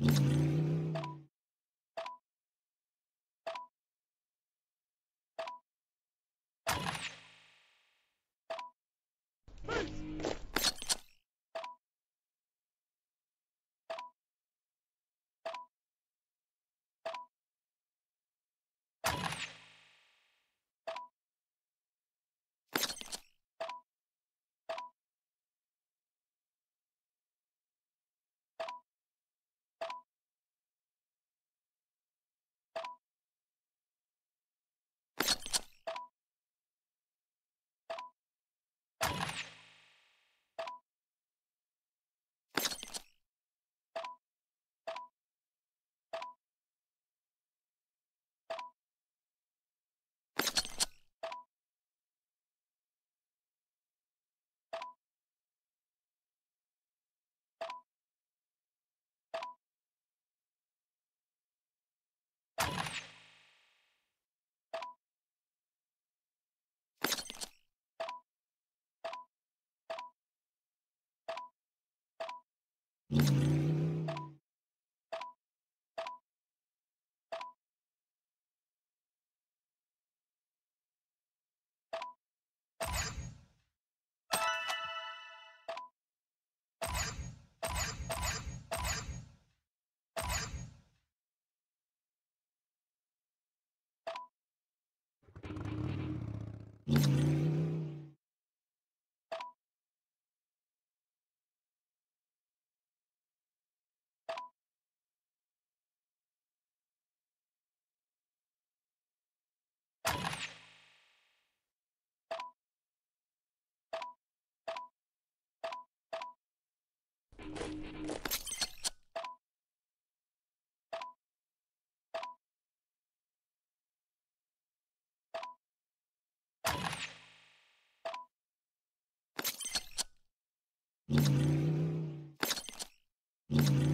Thank mm -hmm. you. 嗯。Mm-hmm.